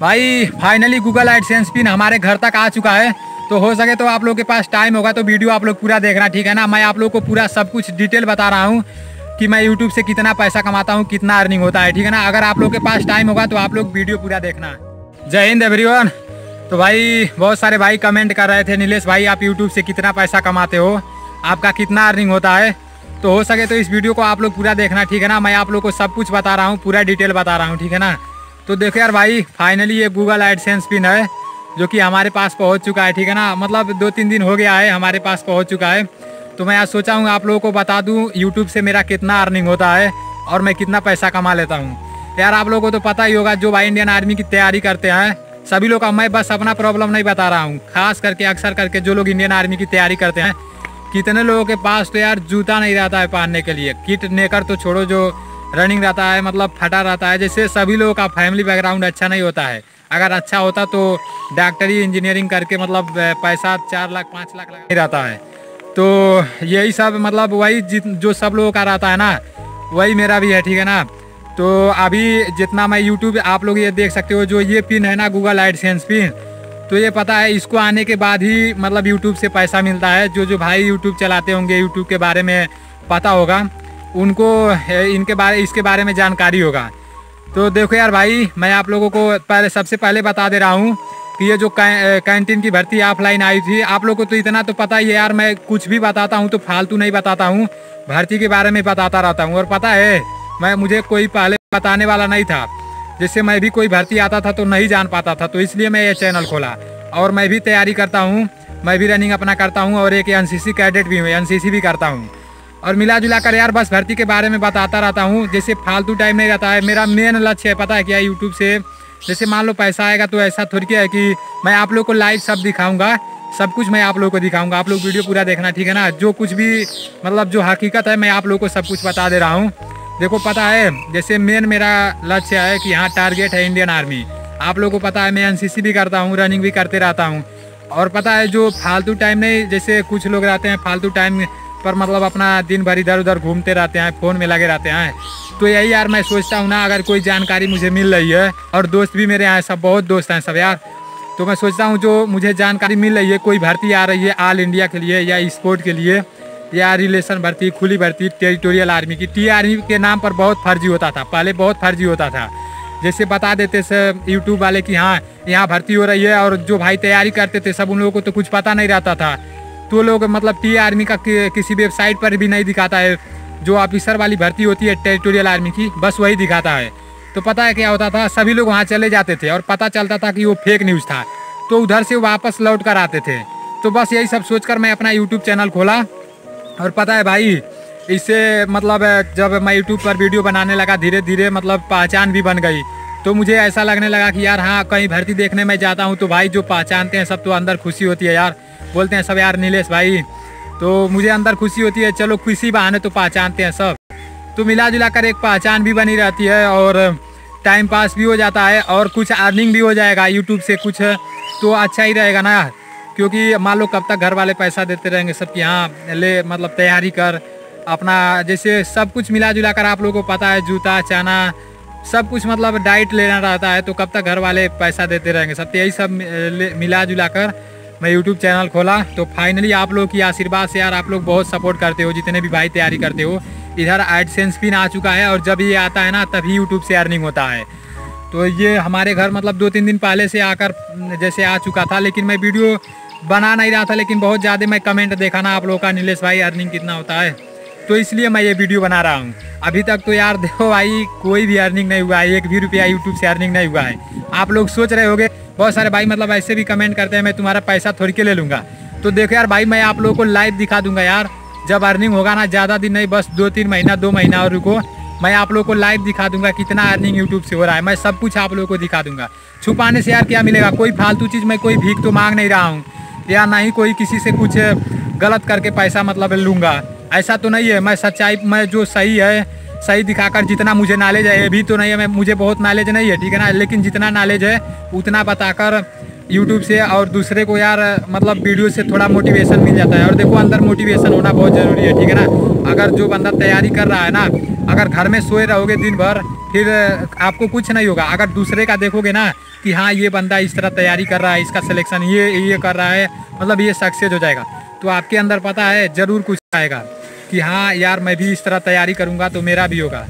भाई finally Google AdSense pin हमारे घर तक आ चुका है। तो हो सके तो आप लोग के पास टाइम होगा तो वीडियो आप लोग पूरा देखना, ठीक है ना? मैं आप लोग को पूरा सब कुछ डिटेल बता रहा हूँ कि मैं यूट्यूब से कितना पैसा कमाता हूँ, कितना अर्निंग होता है, ठीक है ना? अगर आप लोग के पास टाइम होगा तो आप लोग वीडियो पूरा देखना। जय हिंद एवरीवन तो भाई, बहुत सारे भाई कमेंट कर रहे थे नीलेश भाई, आप यूट्यूब से कितना पैसा कमाते हो? आपका कितना अर्निंग होता है? तो हो सके तो इस वीडियो को आप लोग पूरा देखना, ठीक है ना? मैं आप लोग को सब कुछ बता रहा हूँ, पूरा डिटेल बता रहा हूँ, ठीक है ना? तो देखो यार भाई फाइनली ये गूगल एडसेंस पिन है, जो कि हमारे पास पहुँच चुका है, ठीक है ना? मतलब दो तीन दिन हो गया है, हमारे पास पहुँच चुका है। तो मैं आज सोचा हूँ, आप लोगों को बता दूँ यूट्यूब से मेरा कितना अर्निंग होता है, और मैं कितना पैसा कमा लेता हूँ। यार आप लोगों को तो पता ही होगा, जो भाई इंडियन आर्मी की तैयारी करते हैं, सभी लोग का मैं बस अपना प्रॉब्लम नहीं बता रहा हूँ। खास करके, अक्सर करके जो लोग इंडियन आर्मी की तैयारी करते हैं, कितने लोगों के पास तो यार जूता नहीं रहता है पहनने के लिए। किट नेकर तो छोड़ो, जो रनिंग रहता है मतलब फटा रहता है, जैसे सभी लोगों का फैमिली बैकग्राउंड अच्छा नहीं होता है। अगर अच्छा होता तो डॉक्टरी, इंजीनियरिंग करके मतलब पैसा चार लाख, पाँच लाख लगा रहता है। तो यही सब मतलब वही जो सब लोगों का रहता है ना, वही मेरा भी है, ठीक है ना? तो अभी जितना मैं यूट्यूब आप लोग ये देख सकते हो, जो ये पिन है ना गूगल एडसेंस पिन तो ये पता है इसको आने के बाद ही मतलब यूट्यूब से पैसा मिलता है। जो जो भाई यूट्यूब चलाते होंगे यूट्यूब के बारे में पता होगा। उनको इनके बारे, इसके बारे में जानकारी होगा। तो देखो यार भाई, मैं आप लोगों को पहले, सबसे पहले बता दे रहा हूँ कि ये जो कैंटीन की भर्ती ऑफलाइन आई थी, आप लोगों को तो इतना तो पता ही है यार, मैं कुछ भी बताता हूँ तो फालतू नहीं बताता हूँ, भर्ती के बारे में बताता रहता हूँ। और पता है, मैं, मुझे कोई पहले बताने वाला नहीं था, जिससे मैं भी कोई भर्ती आता था तो नहीं जान पाता था तो इसलिए मैं ये चैनल खोला। और मैं भी तैयारी करता हूँ, मैं भी रनिंग अपना करता हूँ और एक एन सी कैडेट भी हूँ एन भी करता हूँ। और मिला जुला कर यार बस भर्ती के बारे में बताता रहता हूँ। जैसे फालतू टाइम नहीं रहता है। मेरा मेन लक्ष्य है, पता है क्या यूट्यूब से? जैसे मान लो पैसा आएगा तो ऐसा थोड़ी है कि मैं आप लोग को लाइव सब दिखाऊँगा। सब कुछ मैं आप लोग को दिखाऊँगा। आप लोग वीडियो पूरा देखना, ठीक है ना? जो कुछ भी मतलब जो हकीकत है, मैं आप लोग को सब कुछ बता दे रहा हूँ। देखो, पता है, जैसे मेन मेरा लक्ष्य है कि यहाँ टारगेट है इंडियन आर्मी आप लोगों को पता है, मैं एनसीसी भी करता हूँ रनिंग भी करते रहता हूँ। और पता है, जो फालतू टाइम नहीं, जैसे कुछ लोग रहते हैं, फालतू टाइम पर मतलब अपना दिन भर इधर उधर घूमते रहते हैं, फ़ोन में लगे रहते हैं। तो यही यार मैं सोचता हूँ ना, अगर कोई जानकारी मुझे मिल रही है, और दोस्त भी मेरे यहाँ सब बहुत दोस्त हैं सब यार तो मैं सोचता हूँ जो मुझे जानकारी मिल रही है, कोई भर्ती आ रही है ऑल इंडिया के लिए या स्पोर्ट के लिए, या रिलेशन भर्ती, खुली भर्ती टेरिटोरियल आर्मी की टी आर्मी के नाम पर बहुत फर्जी होता था, पहले बहुत फर्जी होता था। जैसे बता देते सर यूट्यूब वाले कि हाँ यहाँ भर्ती हो रही है, और जो भाई तैयारी करते थे, सब उन लोगों को तो कुछ पता नहीं रहता था। तो लोग मतलब टी आर्मी का किसी वेबसाइट पर भी नहीं दिखाता है। जो ऑफिसर वाली भर्ती होती है टेरिटोरियल आर्मी की, बस वही दिखाता है। तो पता है क्या होता था? सभी लोग वहाँ चले जाते थे और पता चलता था कि वो फेक न्यूज़ था। तो उधर से वापस लौट कर आते थे। तो बस यही सब सोचकर मैं अपना यूट्यूब चैनल खोला। और पता है भाई, इससे मतलब जब मैं यूट्यूब पर वीडियो बनाने लगा धीरे धीरे मतलब पहचान भी बन गई। तो मुझे ऐसा लगने लगा कि यार हाँ कहीं भर्ती देखने में जाता हूँ तो भाई जो पहचानते हैं सब तो अंदर खुशी होती है यार। बोलते हैं, सब यार नीलेश भाई तो मुझे अंदर खुशी होती है। चलो किसी बहाने तो पहचानते हैं सब। तो मिला जुला कर एक पहचान भी बनी रहती है और टाइम पास भी हो जाता है और कुछ अर्निंग भी हो जाएगा यूट्यूब से कुछ तो अच्छा ही रहेगा ना क्योंकि मान लो कब तक घर वाले पैसा देते रहेंगे, सब कि हाँ ले मतलब तैयारी कर, अपना जैसे सब कुछ मिला जुला कर आप लोगों को पता है, जूता, चना, सब कुछ मतलब डाइट लेना रहता है तो कब तक घर वाले पैसा देते रहेंगे। सब यही सब मिला जुला कर मैं यूट्यूब चैनल खोला तो फाइनली आप लोग की आशीर्वाद से यार आप लोग बहुत सपोर्ट करते हो, जितने भी भाई तैयारी करते हो। इधर एडसेंस पिन आ चुका है और जब ये आता है ना, तभी यूट्यूब से अर्निंग होता है। तो ये हमारे घर मतलब दो तीन दिन पहले से आकर जैसे आ चुका था, लेकिन मैं वीडियो बना नहीं रहा था, लेकिन बहुत ज़्यादा मैं कमेंट देखा ना आप लोगों का, नीलेश भाई अर्निंग कितना होता है। तो इसलिए मैं ये वीडियो बना रहा हूँ। अभी तक तो यार देखो भाई, कोई भी अर्निंग नहीं हुआ है, एक भी रुपया यूट्यूब से अर्निंग नहीं हुआ है। आप लोग सोच रहे होगे, बहुत सारे भाई मतलब ऐसे भी कमेंट करते हैं, मैं तुम्हारा पैसा थोड़ी के ले लूँगा। तो देखो यार भाई, मैं आप लोगों को लाइव दिखा दूँगा यार। जब अर्निंग होगा ना, ज़्यादा दिन नहीं, बस दो तीन महीना, दो महीना और रुको। मैं आप लोगों को लाइव दिखा दूँगा कितना अर्निंग यूट्यूब से हो रहा है। मैं सब कुछ आप लोगों को दिखा दूँगा। छुपाने से यार क्या मिलेगा? कोई फालतू चीज़ मैं कोई भीख तो मांग नहीं रहा हूँ। या ना ही कोई किसी से कुछ गलत करके पैसा मतलब लूँगा। ऐसा तो नहीं है, मैं सच्चाई, मैं जो सही है, सही दिखाकर जितना मुझे नॉलेज है, ये भी तो नहीं है, मैं, मुझे बहुत नॉलेज नहीं है, ठीक है ना? लेकिन जितना नॉलेज है, उतना बताकर यूट्यूब से और दूसरे को यार मतलब वीडियो से थोड़ा मोटिवेशन मिल जाता है। और देखो, अंदर मोटिवेशन होना बहुत ज़रूरी है, ठीक है ना? अगर जो बंदा तैयारी कर रहा है ना, अगर घर में सोए रहोगे दिन भर, फिर आपको कुछ नहीं होगा। अगर दूसरे का देखोगे ना, कि हाँ ये बंदा इस तरह तैयारी कर रहा है, इसका सिलेक्शन ये ये कर रहा है मतलब ये सक्सेस हो जाएगा। तो आपके अंदर पता है, ज़रूर कुछ आएगा। कि हाँ यार, मैं भी इस तरह तैयारी करूँगा तो मेरा भी होगा।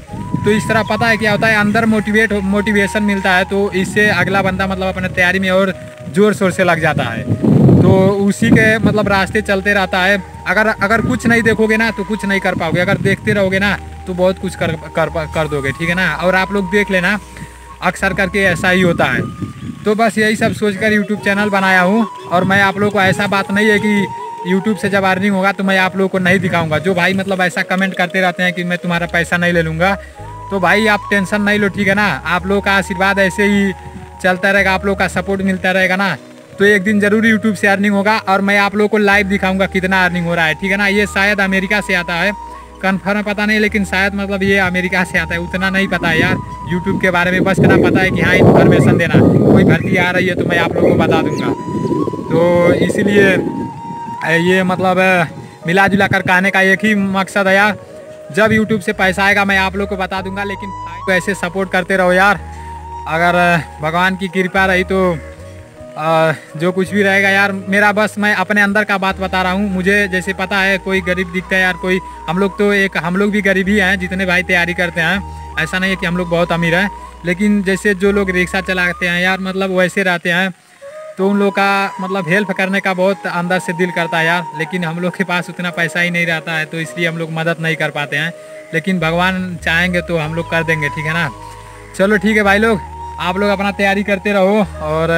तो इस तरह पता है क्या होता है, अंदर मोटिवेट मोटिवेशन मिलता है तो इससे अगला बंदा मतलब अपने तैयारी में और ज़ोर शोर से लग जाता है। तो उसी के मतलब रास्ते चलते रहता है। अगर अगर कुछ नहीं देखोगे ना तो कुछ नहीं कर पाओगे। अगर देखते रहोगे ना तो बहुत कुछ कर कर कर दोगे, ठीक है ना? और आप लोग देख लेना, अक्सर करके ऐसा ही होता है। तो बस यही सब सोचकर यूट्यूब चैनल बनाया हूँ। और मैं आप लोग को ऐसा बात नहीं है कि यूट्यूब से जब अर्निंग होगा तो मैं आप लोगों को नहीं दिखाऊँगा। जो भाई मतलब ऐसा कमेंट करते रहते हैं कि मैं तुम्हारा पैसा नहीं ले लूँगा तो भाई आप टेंशन नहीं लो, ठीक है ना? आप लोगों का आशीर्वाद ऐसे ही चलता रहेगा, आप लोग का सपोर्ट मिलता रहेगा ना? तो एक दिन ज़रूर यूट्यूब से अर्निंग होगा और मैं आप लोग को लाइव दिखाऊँगा कितना अर्निंग हो रहा है, ठीक है ना? ये शायद अमेरिका से आता है। कन्फर्म पता नहीं, लेकिन शायद मतलब ये अमेरिका से आता है, उतना नहीं पता है यार। यूट्यूब के बारे में बस इतना पता है कि हाँ इन्फॉर्मेशन देना। कोई भर्ती आ रही है तो मैं आप लोगों को बता दूँगा। तो इसीलिए ये मतलब मिला जुला कर कहने का एक ही मकसद है यार। जब यूट्यूब से पैसा आएगा, मैं आप लोग को बता दूँगा, लेकिन ऐसे सपोर्ट करते रहो यार। अगर भगवान की कृपा रही तो जो कुछ भी रहेगा यार, मेरा बस मैं अपने अंदर का बात बता रहा हूँ। मुझे जैसे पता है, कोई गरीब दिखता है यार, कोई, हम लोग तो एक, हम लोग भी गरीब ही हैं, जितने भाई तैयारी करते हैं। ऐसा नहीं है कि हम लोग बहुत अमीर हैं, लेकिन जैसे जो लोग रिक्शा चलाते हैं यार मतलब वैसे रहते हैं। तो उन लोग का मतलब हेल्प करने का बहुत अंदर से दिल करता है यार। लेकिन हम लोग के पास उतना पैसा ही नहीं रहता है तो इसलिए हम लोग मदद नहीं कर पाते हैं। लेकिन भगवान चाहेंगे तो हम लोग कर देंगे, ठीक है ना? चलो ठीक है भाई लोग, आप लोग अपना तैयारी करते रहो। और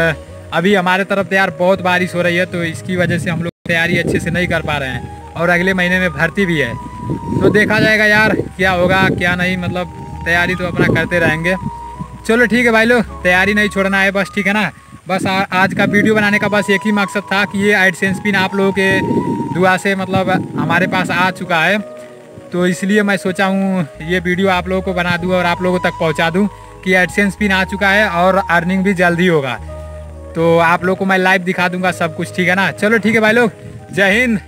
अभी हमारे तरफ़ तो यार बहुत बारिश हो रही है तो इसकी वजह से हम लोग तैयारी अच्छे से नहीं कर पा रहे हैं। और अगले महीने में भर्ती भी है। तो देखा जाएगा यार, क्या होगा, क्या नहीं मतलब तैयारी तो अपना करते रहेंगे। चलो ठीक है भाई लोग, तैयारी नहीं छोड़ना है बस, ठीक है ना? बस आ, आज का वीडियो बनाने का बस एक ही मकसद था कि ये एडसेंस पिन आप लोगों के दुआ से मतलब हमारे पास आ चुका है। तो इसलिए मैं सोचा हूँ ये वीडियो आप लोगों को बना दूँ और आप लोगों तक पहुँचा दूँ कि एडसेंस पिन आ चुका है और अर्निंग भी जल्दी होगा। तो आप लोग को मैं लाइव दिखा दूँगा सब कुछ ठीक है ना? चलो ठीक है भाई लोग। जय हिंद।